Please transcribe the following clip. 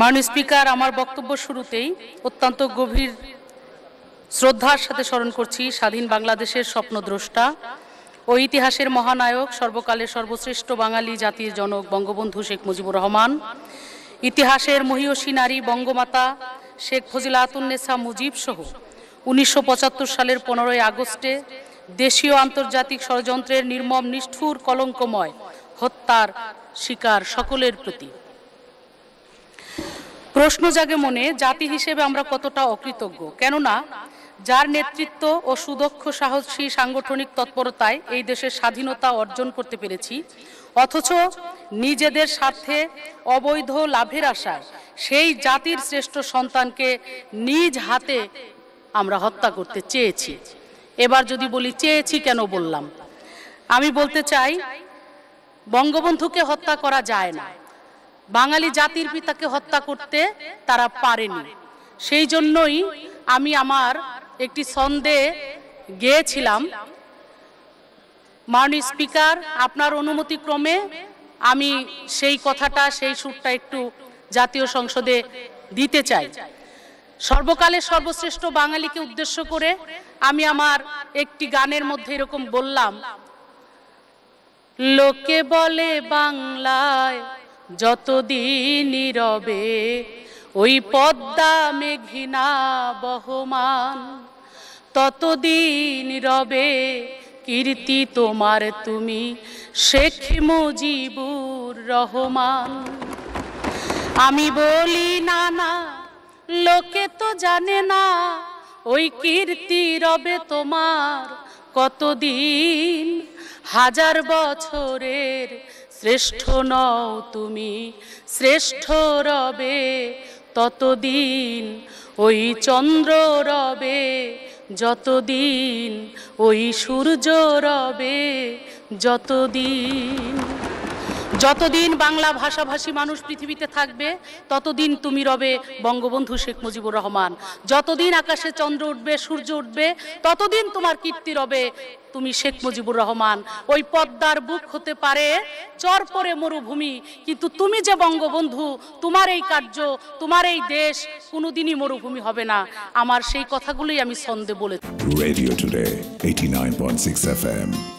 মাননীয় স্পিকার, আমার বক্তব্য শুরুতেই অত্যন্ত গভীর শ্রদ্ধার সাথে স্মরণ করছি স্বাধীন বাংলাদেশের স্বপ্নদ্রষ্টা ও ইতিহাসের মহানায়ক, সর্বকালের সর্বশ্রেষ্ঠ বাঙালি জাতির জনক বঙ্গবন্ধু শেখ মুজিবুর রহমান, ইতিহাসের মহীয়সী নারী বঙ্গমাতা শেখ ফজিলাতুন্নেসা মুজিব সহ উনিশশো পঁচাত্তর সালের পনেরোই আগস্টে দেশীয় আন্তর্জাতিক ষড়যন্ত্রের নির্মম, নিষ্ঠুর, কলঙ্কময় হত্যার শিকার সকলের প্রতি। প্রশ্ন জাগে মনে, জাতি হিসেবে আমরা কতটা অকৃতজ্ঞ? কেননা, যার নেতৃত্ব ও সুদক্ষ সাহসী সাংগঠনিক তৎপরতায় এই দেশের স্বাধীনতা অর্জন করতে পেরেছি, অথচ নিজেদের স্বার্থে অবৈধ লাভের আশায় সেই জাতির শ্রেষ্ঠ সন্তানকে নিজ হাতে আমরা হত্যা করতে চেয়েছি। এবার যদি বলি চেয়েছি কেন বললাম? আমি বলতে চাই, বঙ্গবন্ধুকে হত্যা করা যায় না। বাঙালি জাতির পিতাকে হত্যা করতে তারা পারেনি। সেই জন্যই আমি আমার একটি ছন্দে গেয়েছিলাম। মাননীয় স্পিকার, আপনার অনুমতিক্রমে আমি সেই কথাটা, সেই সুরটা একটু জাতীয় সংসদে দিতে চাই। সর্বকালের সর্বশ্রেষ্ঠ বাঙালিকে উদ্দেশ্য করে আমি আমার একটি গানের মধ্যে এরকম বললাম, লোকে বলে বাংলায় যতদিন রবে, ওই পদ্মা মেঘিনা বহমান। ততদিন রবে, কীর্তি তোমার তুমি, শেখ মুজিবুর রহমান। আমি বলি, না না, লোকে তো জানে না, ওই কীর্তি রবে তোমার কতদিন, হাজার বছরের শ্রেষ্ঠ নও তুমি শ্রেষ্ঠ রবে ততদিন ওই চন্দ্র রবে যতদিন ওই সূর্য রবে যতদিন। যতদিন বাংলা ভাষাভাষী মানুষ পৃথিবীতে থাকবে ততদিন তুমি রবে বঙ্গবন্ধু শেখ মুজিবুর রহমান। যতদিন আকাশে চন্দ্র উঠবে সূর্য উঠবে ততদিন তোমার কীর্তি রবে তুমি শেখ মুজিবুর রহমান। ওই পদ্মার বুক হতে পারে চর পরে মরুভূমি কিন্তু তুমি যে বঙ্গবন্ধু তোমার এই কার্য তোমার এই দেশ কোনোদিনই মরুভূমি হবে না। আমার সেই কথাগুলোই আমি ছন্দে বলে Radio Today, 89.6 FM.